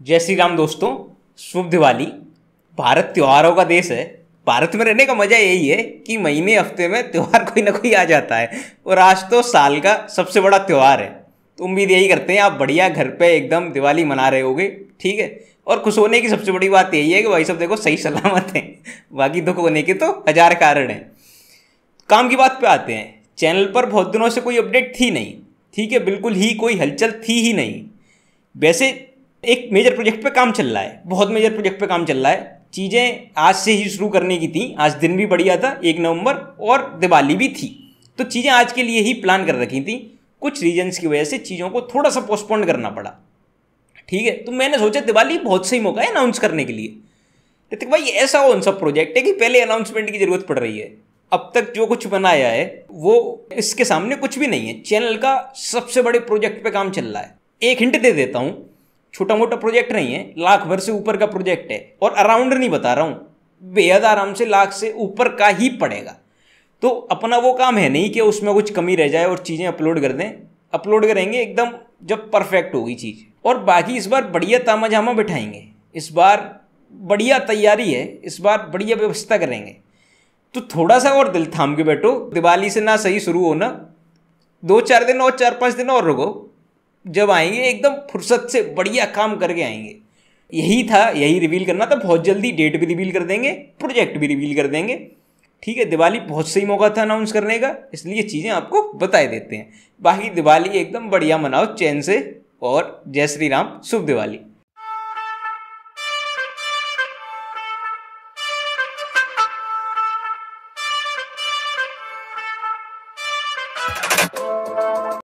जय श्री राम दोस्तों, शुभ दिवाली। भारत त्योहारों का देश है। भारत में रहने का मज़ा यही है कि महीने, हफ़्ते में त्यौहार कोई ना कोई आ जाता है। और आज तो साल का सबसे बड़ा त्यौहार है। तो उम्मीद यही करते हैं, आप बढ़िया घर पे एकदम दिवाली मना रहे होगे, ठीक है? और खुश होने की सबसे बड़ी बात यही है कि भाई सब देखो, सही सलामत हैं। बाकी दुख होने के तो हज़ार कारण हैं। काम की बात पे आते हैं। चैनल पर बहुत दिनों से कोई अपडेट थी नहीं, ठीक है? बिल्कुल ही कोई हलचल थी ही नहीं। वैसे एक मेजर प्रोजेक्ट पे काम चल रहा है, बहुत मेजर प्रोजेक्ट पे काम चल रहा है। चीज़ें आज से ही शुरू करने की थी, आज दिन भी बढ़िया था, एक नवंबर और दिवाली भी थी। तो चीज़ें आज के लिए ही प्लान कर रखी थी। कुछ रीजन्स की वजह से चीज़ों को थोड़ा सा पोस्टपोन करना पड़ा। ठीक है तो मैंने सोचा दिवाली बहुत सही मौका है अनाउंस करने के लिए। ऋतिक भाई, ऐसा कौन सा प्रोजेक्ट है कि पहले अनाउंसमेंट की ज़रूरत पड़ रही है? अब तक जो कुछ बनाया है, वो इसके सामने कुछ भी नहीं है। चैनल का सबसे बड़े प्रोजेक्ट पे काम चल रहा है। एक हिंट दे देता हूँ छोटा मोटा प्रोजेक्ट नहीं है, लाख भर से ऊपर का प्रोजेक्ट है। और अराउंड नहीं बता रहा हूँ, बेहद आराम से लाख से ऊपर का ही पड़ेगा। तो अपना वो काम है नहीं कि उसमें कुछ कमी रह जाए और चीज़ें अपलोड कर दें। अपलोड करेंगे, एकदम जब परफेक्ट होगी चीज़। और बाकी इस बार बढ़िया तामा जामा बिठाएँगे। इस बार बढ़िया तैयारी है, इस बार बढ़िया व्यवस्था करेंगे। तो थोड़ा सा और दिल थाम के बैठो, दिवाली से ना सही शुरू हो ना दो चार दिन और चार पाँच दिन और रुको। जब आएँगे, एकदम फुर्सत से बढ़िया काम करके आएँगे। यही था, यही रिवील करना था। बहुत जल्दी डेट भी रिवील कर देंगे प्रोजेक्ट भी रिवील कर देंगे। ठीक है, दिवाली बहुत सही मौका था अनाउंस करने का, इसलिए चीज़ें आपको बताए देते हैं। बाकी दिवाली एकदम बढ़िया मनाओ, चैन से, और जय श्री राम, शुभ दिवाली।